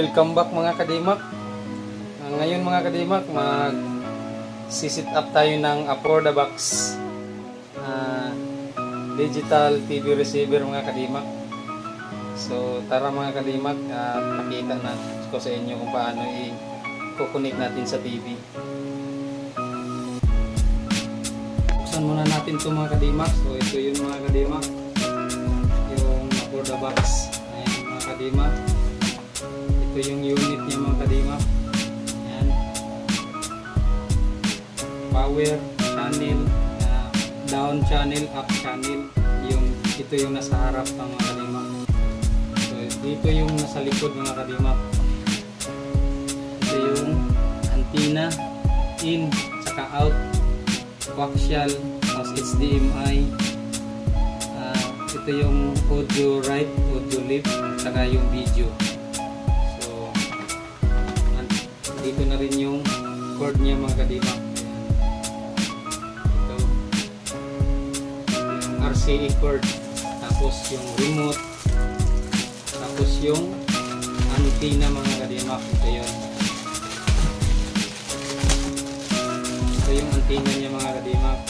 Welcome back mga kadimak. Ah, ngayon mga kadimak, mag sisit up tayo ng Aporda Box ah, digital TV receiver mga kadimak. So tara mga kadimak, at pakita na ko sa inyo kung paano i-connect natin sa TV. Buksan muna natin ito mga kadimak. So ito yung mga kadimak. Yung Aporda Box. Ayan mga kadimak. Ito yung unit niya mga kadimak. Ayan. Power, channel, ah, down channel, up channel. Yung, ito yung nasa harap ng mga kadimak. So, dito yung nasa likod mga kadimak. Ito yung antenna, in, saka out, coaxial, tapos HDMI. Ah, ito yung audio right, audio left, saka yung video. Dito na rin yung cord niya mga kadimak. Ayan. Ito. Yung RCA cord. Tapos yung remote. Tapos yung antenna mga kadimak. Ito yun. Ito yung antenna niya mga kadimak.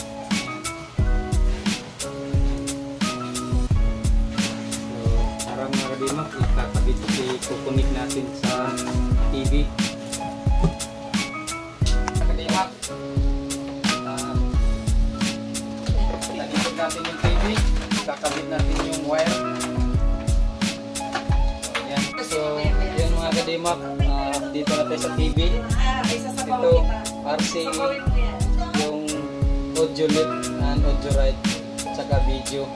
So, tara mga kadimak, ikakabit i-kukunik natin sa TV. Talikod natin yung TV, kakabit natin yung wire. So, yan. So, yun mga kadimak, ah, dito na tayo sa TV. Ito, RC, yung audio left and audio right, saka video.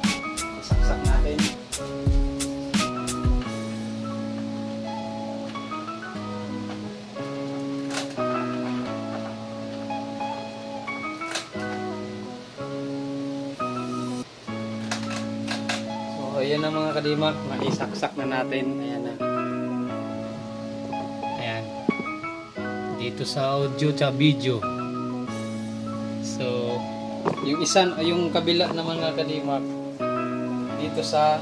Ayan na mga kadimak, naisaksak na natin. Ayan na. Ayan. Dito sa audio sa video. So, yung isa, yung kabila na mga kadimak, dito sa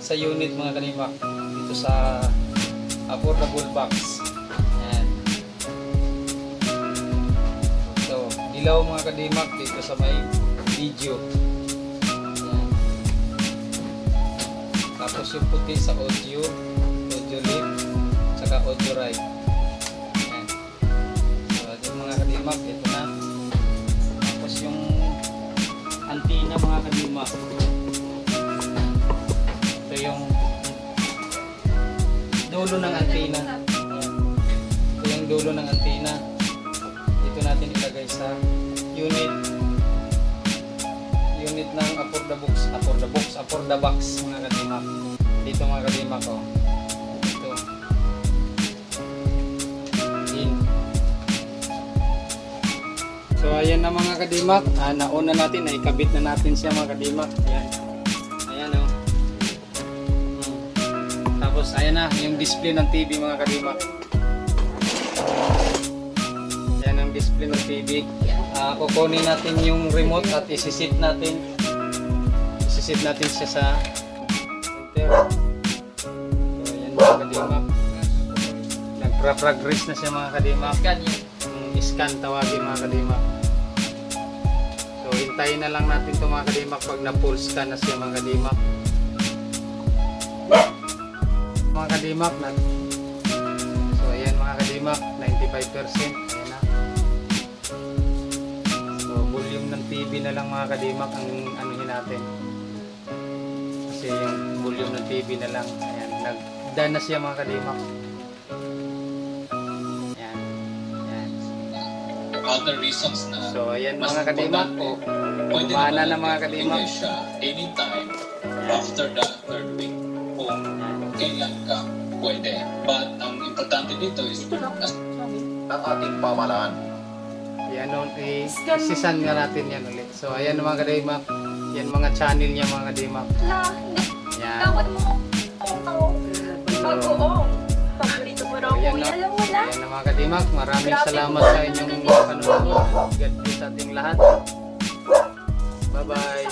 sa unit mga kadimak, dito sa affordable box. Ayan. So, dilaw mga kadimak dito sa may video. Tapos yung puti sa audio, audio left, saka audio right. So, yung mga kadimak, ito na. Tapos yung antenna mga kadimak. Ito yung dulo ng antenna. Ito yung dulo ng antenna. Dito natin ilagay sa unit unit ng Aporda Box, Aporda Box, Aporda Box mga kadimak. Dito mga kadimak oh. Ito. In. So ayan na mga kadimak. Ah, nauna natin, naikabit na natin siya mga kadimak. Ayan. Ayan oh. Hmm. Tapos ayan na yung display ng TV mga kadimak. Ayan ang display ng TV. Ah, kukunin natin yung remote at isisit natin. Isisit natin siya sa printer. So ayan mga kadimak. Nagpra-progress na siya mga kadimak. Yung scan tawagin mga kadimak. So hintayin na lang natin ito mga kadimak pag na-full scan na siya mga kadimak. Mga kadimak na. So ayan mga kadimak, 95%. Ayan na. So volume ng TV na lang mga kadimak ang anuhin natin. Volume ng TV na lang. Ayan, nag-done na siya mga kadimak. Ayan. Ayan. other reasons na So ayan mas mga kadimak. importante, pwede Kumana na mga natin kadimak. ibigay siya anytime after the third week kung kailan ka pwede. But ang importante dito is as ng ating pamahalaan. Yan o, isisan nga natin yan ulit. So, ayan mga kadimak. Yan mga channel niya mga kadimak. Yan. Tawad mo. Oo. Pag-oo. Paborito mo raw na. Alam mo na. Ayan na mga kadimak. Maraming Grabe salamat po. sa inyong panonood. God bless ating lahat. Bye-bye.